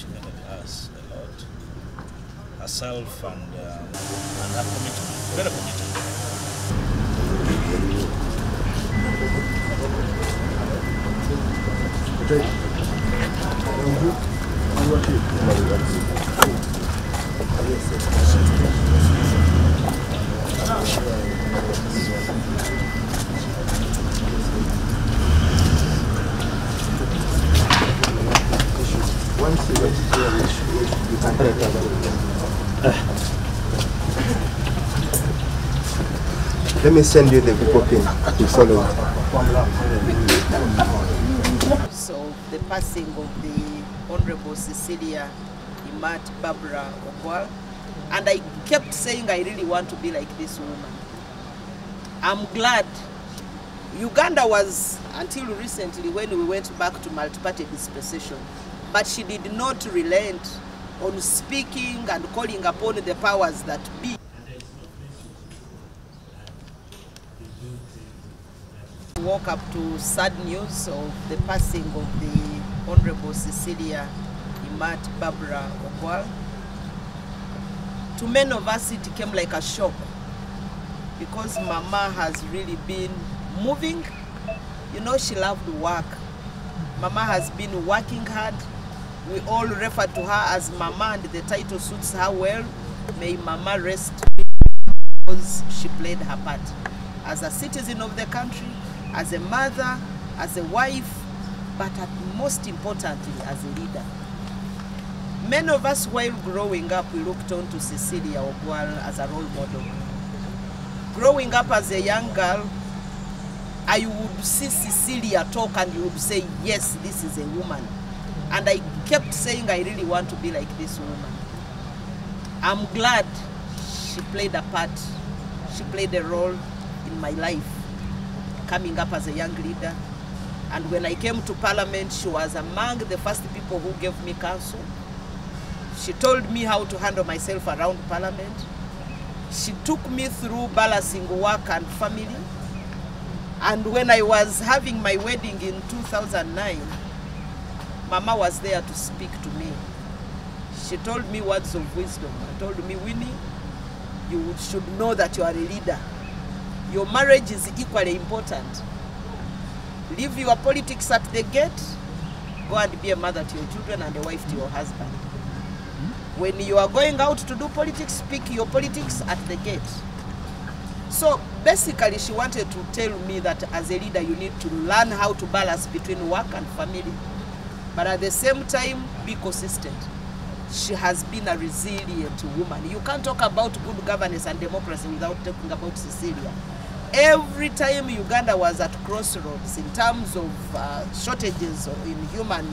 she needed us a lot. Herself and, um, and her commitment, very committed. Let me send you the pin to follow. So the passing of the Honorable Cecilia Imat Barbara Ogwal. And I kept saying I really want to be like this woman. I'm glad. Uganda was, until recently, when we went back to multi-party dispensation, but she did not relent on speaking and calling upon the powers that be. Woke up to sad news of the passing of the Honorable Cecilia Imat Barbara Ogwal. To many of us, it came like a shock because Mama has really been moving. You know, she loved work. Mama has been working hard. We all refer to her as Mama, and the title suits her well. May Mama rest because she played her part as a citizen of the country, as a mother, as a wife, but at most importantly, as a leader. Many of us, while growing up, we looked on to Cecilia Ogwal as a role model. Growing up as a young girl, I would see Cecilia talk and you would say, yes, this is a woman. Kept saying, I really want to be like this woman. I'm glad she played a part, she played a role in my life, coming up as a young leader. And when I came to parliament, she was among the first people who gave me counsel. She told me how to handle myself around parliament. She took me through balancing work and family. And when I was having my wedding in 2009, Mama was there to speak to me. She told me words of wisdom. She told me, Winnie, you should know that you are a leader. Your marriage is equally important. Leave your politics at the gate. Go and be a mother to your children and a wife to your husband. When you are going out to do politics, speak your politics at the gate. So basically, she wanted to tell me that as a leader, you need to learn how to balance between work and family, but at the same time, be consistent. She has been a resilient woman. You can't talk about good governance and democracy without talking about Cecilia. Every time Uganda was at crossroads in terms of uh, shortages in human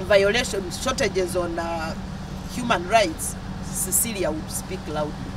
violations, shortages on uh, human rights, Cecilia would speak loudly.